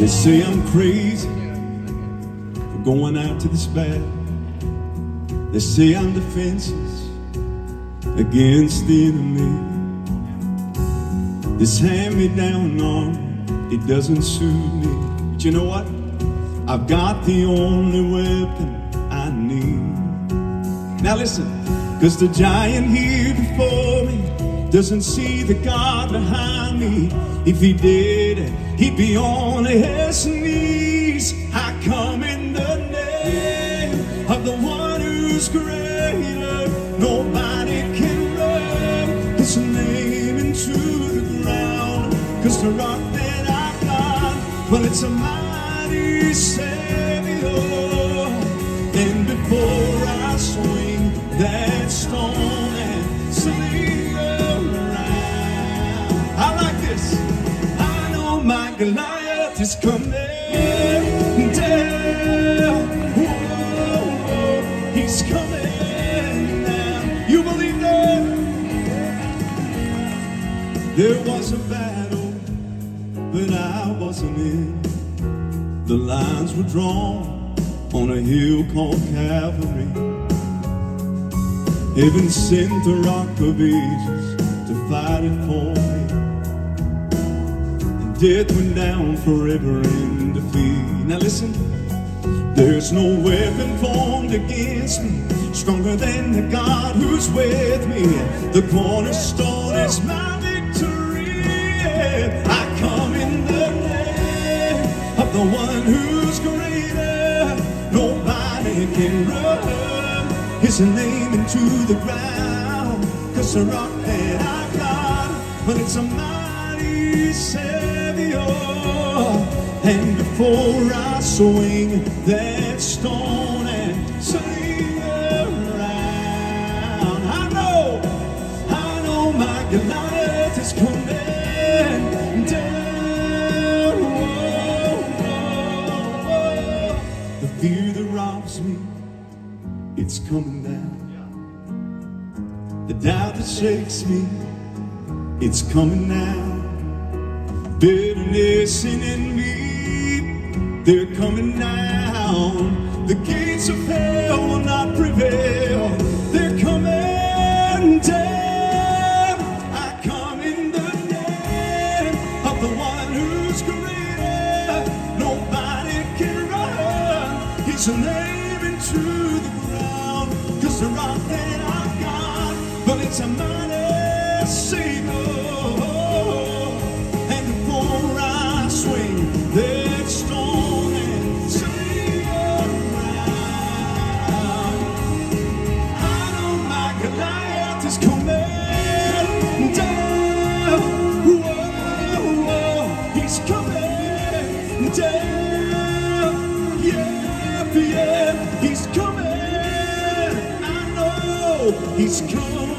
They say I'm crazy for going out to this battle. They say I'm defenseless against the enemy. This hand-me-down arm, it doesn't suit me. But you know what? I've got the only weapon I need. Now listen, cause the giant here doesn't see the God behind me. If he did, he'd be on his knees. I come in the name of the one who's greater. Nobody can run his name into the ground. Cause the rock that I've got, well, it's a mighty Savior. And before I swing that stone and sling this. I know my Goliath is coming down. He's coming now. You believe that? There was a battle, but I wasn't in. The lines were drawn on a hill called Calvary. Heaven sent the rock of ages to fight it for me. Death went down forever in defeat. Now listen, there's no weapon formed against me, stronger than the God who's with me. The cornerstone is my victory. I come in the name of the one who's greater. Nobody can run his name into the ground. Cause the rock that I got, but it's a mighty Savior. And before I swing that stone and sling around, I know, I know my Goliath is coming down. Whoa, whoa, whoa. The fear that robs me, it's coming down. The doubt that shakes me, it's coming now. Bitterness in envy, they're coming down. The gates of hell will not prevail. They're coming down. I come in the name of the one who's greater. Nobody can run his name into the ground. Cause the rock that I've got, but it's a mighty Savior. And coming down. Yeah, yeah, he's coming. I know he's coming